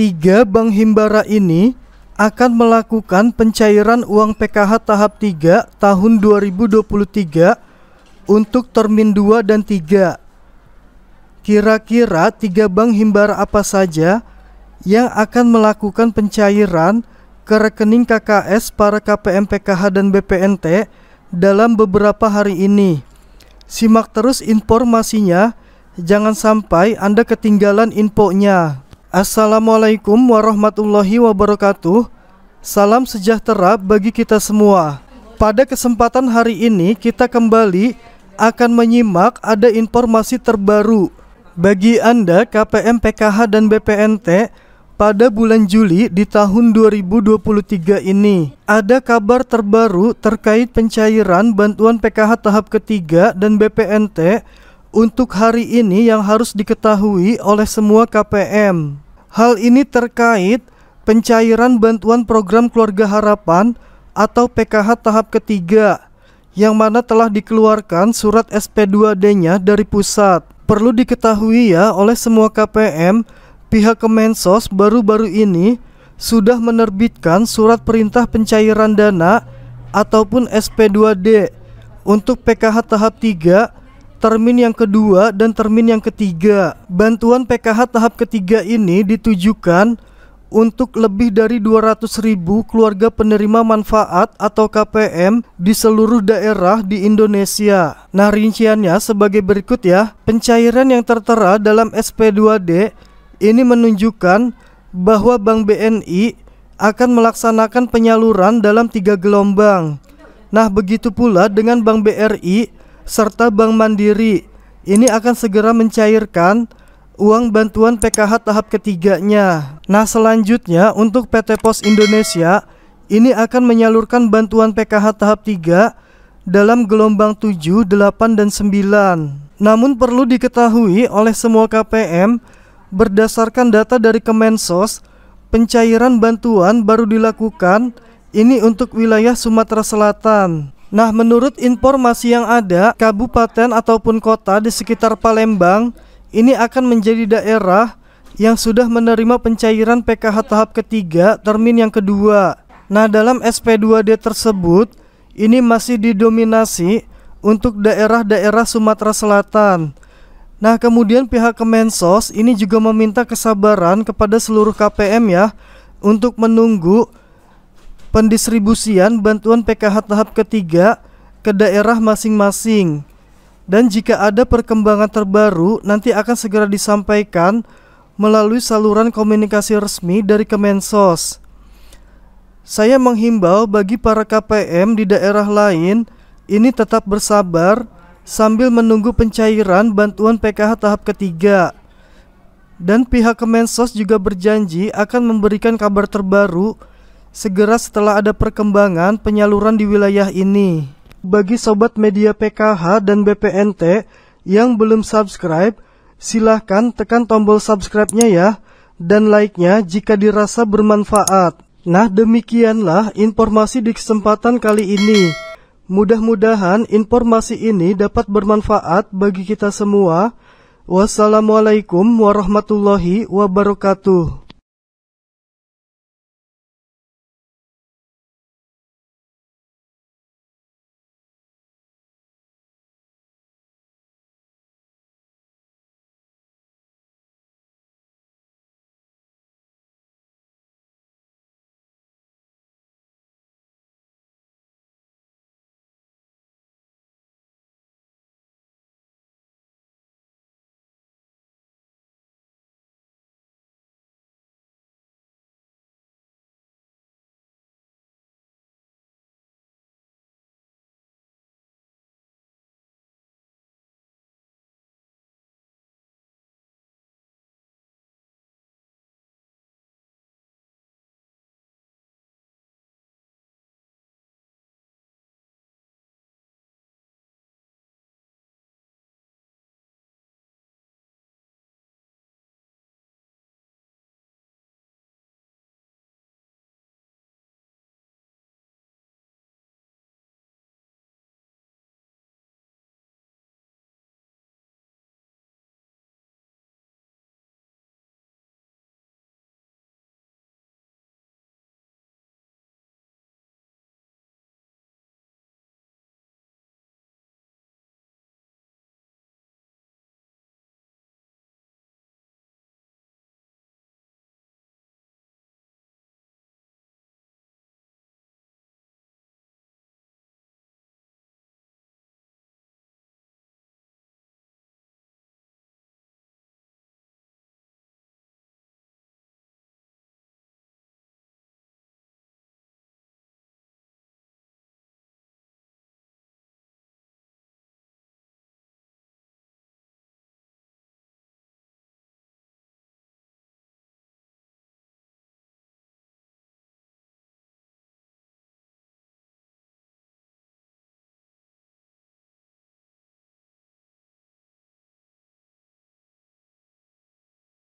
Tiga bank himbara ini akan melakukan pencairan uang PKH tahap 3 tahun 2023 untuk termin 2 dan 3. Kira-kira tiga bank himbara apa saja yang akan melakukan pencairan ke rekening KKS para KPM PKH dan BPNT dalam beberapa hari ini. Simak terus informasinya, jangan sampai Anda ketinggalan infonya. Assalamualaikum warahmatullahi wabarakatuh. Salam sejahtera bagi kita semua. Pada kesempatan hari ini kita kembali akan menyimak ada informasi terbaru bagi Anda KPM PKH dan BPNT pada bulan Juli di tahun 2023 ini. Ada kabar terbaru terkait pencairan bantuan PKH tahap ketiga dan BPNT untuk hari ini yang harus diketahui oleh semua KPM. Hal ini terkait pencairan bantuan program keluarga harapan atau PKH tahap ketiga yang mana telah dikeluarkan surat SP2D-nya dari pusat. Perlu diketahui ya oleh semua KPM, pihak Kemensos baru-baru ini sudah menerbitkan surat perintah pencairan dana ataupun SP2D untuk PKH tahap 3 termin yang kedua dan termin yang ketiga. Bantuan PKH tahap ketiga ini ditujukan untuk lebih dari 200 ribu keluarga penerima manfaat atau KPM di seluruh daerah di Indonesia. Nah rinciannya sebagai berikut ya. Pencairan yang tertera dalam SP2D ini menunjukkan bahwa Bank BNI akan melaksanakan penyaluran dalam tiga gelombang. Nah begitu pula dengan Bank BRI serta Bank Mandiri ini akan segera mencairkan uang bantuan PKH tahap ketiganya. Nah, selanjutnya untuk PT Pos Indonesia ini akan menyalurkan bantuan PKH tahap 3 dalam gelombang 7, 8 dan 9. Namun perlu diketahui oleh semua KPM berdasarkan data dari Kemensos, pencairan bantuan baru dilakukan ini untuk wilayah Sumatera Selatan. Nah, menurut informasi yang ada, kabupaten ataupun kota di sekitar Palembang ini akan menjadi daerah yang sudah menerima pencairan PKH tahap ketiga termin yang kedua. Nah, dalam SP2D tersebut ini masih didominasi untuk daerah-daerah Sumatera Selatan. Nah, kemudian pihak Kemensos ini juga meminta kesabaran kepada seluruh KPM ya untuk menunggu pendistribusian bantuan PKH tahap ketiga ke daerah masing-masing. Dan jika ada perkembangan terbaru nanti akan segera disampaikan melalui saluran komunikasi resmi dari Kemensos. Saya menghimbau bagi para KPM di daerah lain ini tetap bersabar sambil menunggu pencairan bantuan PKH tahap ketiga. Dan pihak Kemensos juga berjanji akan memberikan kabar terbaru segera setelah ada perkembangan penyaluran di wilayah ini. Bagi sobat media PKH dan BPNT yang belum subscribe, silahkan tekan tombol subscribe-nya ya dan like-nya jika dirasa bermanfaat. Nah demikianlah informasi di kesempatan kali ini. Mudah-mudahan informasi ini dapat bermanfaat bagi kita semua. Wassalamualaikum warahmatullahi wabarakatuh.